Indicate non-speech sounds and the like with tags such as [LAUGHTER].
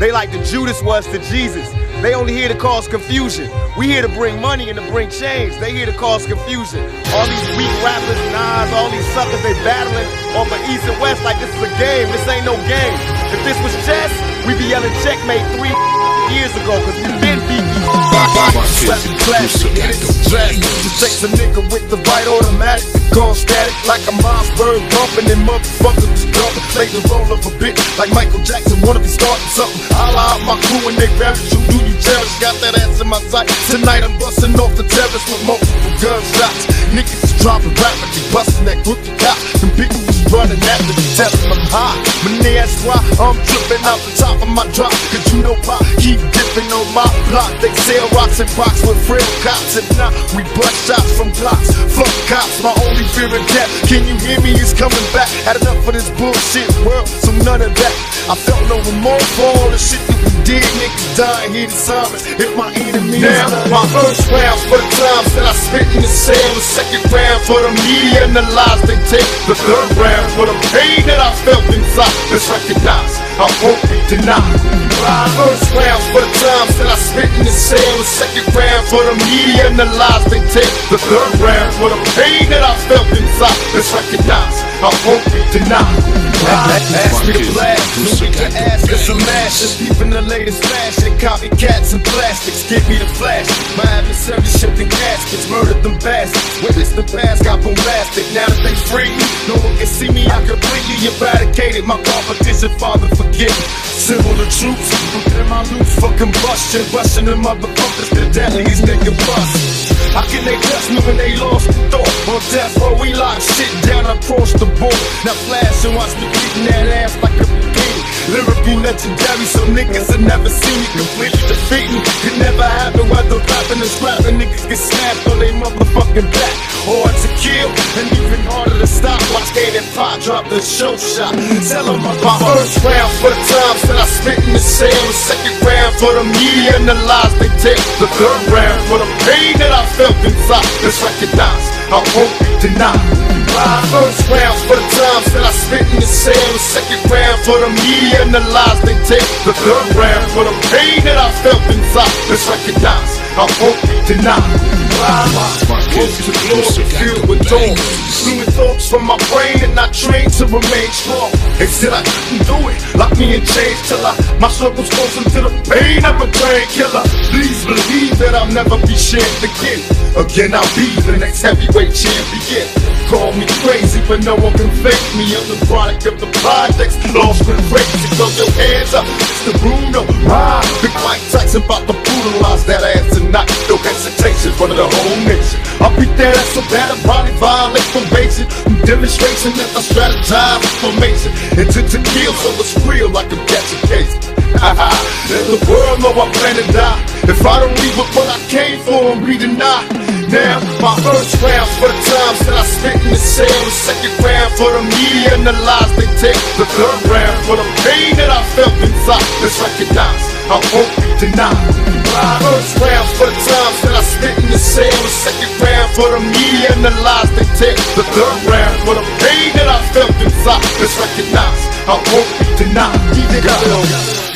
They like the Judas was to Jesus. They only here to cause confusion. We here to bring money and to bring change. They here to cause confusion. All these weak rappers, Nas, all these suckers, they battling over East and West like this is a game. This ain't no game. If this was chess, we'd be yelling checkmate three years ago, cause we been beat these plastic, and it's plastic. Just takes a nigga with the right automatic, gone static like a Mossberg bumping and motherfuckers jumping. Play the role of a bitch like Michael Jackson, wanna be starting something. Holla out my crew and they parents, you do you cherish? Got that ass in my sight. Tonight I'm busting off the terrace with multiple gunshots. Niggas is dropping rapidly, busting that rookie cop. Them people was running after me, telling them high. But that's why I'm tripping out the top of my drop. Cause you know why keep dipping on my block. They sell rocks and rocks with real cops. And now we bust shots from blocks. Fuck cops, my only fear of death. Can you hear me? Is coming back. Had enough of this bullshit world, so none of that. I felt no remorse for all the shit that we did. Dying here to summons. If my enemies now, my first round for the times that I spit in the cell. The second round for the media and the lies they take. The third round for the pain that I felt inside. Let's recognize I won't be denied. First round for the times that I spit in the cell. The second round for the media and the lies they take. The third round for the pain that I felt inside. Recognize I won't be denied. Ask me to blast, look at your ass, it's a mash. Deep in the latest fashion, copycats and plastics. Give me the flash. My adversary shifting caskets, murdered them bastards. Witness the past, got bombastic. Now that they free me, no one can see me. I completely eradicated my competition. Father, forgive me. Symbol the troops, prepare my loot for combustion. Rushing the motherfuckers, the deadliest they can bust. How can they trust me when they lost thought? On death row, we lock shit down across the board. Now flash and watch me beating that ass like a Lyrically legendary, so niggas have never seen me completely defeating. Could never happen while the rapping and scrapping niggas get snapped on they motherfucking back. Hard to kill and even harder to stop. Watch Kane and Pop drop the show shot. Tell them about first round for the times that I spit in the cell. The second round for the media and the lies they tell. The third round for the pain that I felt inside. Let's recognize I won't. First round for the times that I spit in the cell. The second round for the media and the lies they tell. The third round for the pain that I felt inside. Let's recognize I won't be denied. My close to glory, filled with dawn. Fluid thoughts from my brain and I train to remain strong. Said I couldn't do it, lock me in chains till I my circle's closer to the pain of a train killer. Please believe that I'll never be shamed again. Again, I'll be the next heavyweight champion. Call me crazy, but no one can fake me. I'm the product of the projects, lost and crazy. Throw your hands up, Mr. Bruno. Big Mike Tyson about to brutalize that ass tonight. Of the whole nation. I'll beat that ass so bad, I'll probably violate probation. Demonstration that I strategize formation. Intent to kill, so it's real like I'm catching case. [LAUGHS] Let the world know I plan to die. If I don't leave with what I came for, I'm be denied. Now, my first round for the times that I spit in the cell. The second round for the media and the lies they take, The third round for the pain that I felt inside. Let's recognize I won't for the media and the lies they tell. The third round for the pain that I felt inside. Let's recognize I won't denied. DJ Khalil.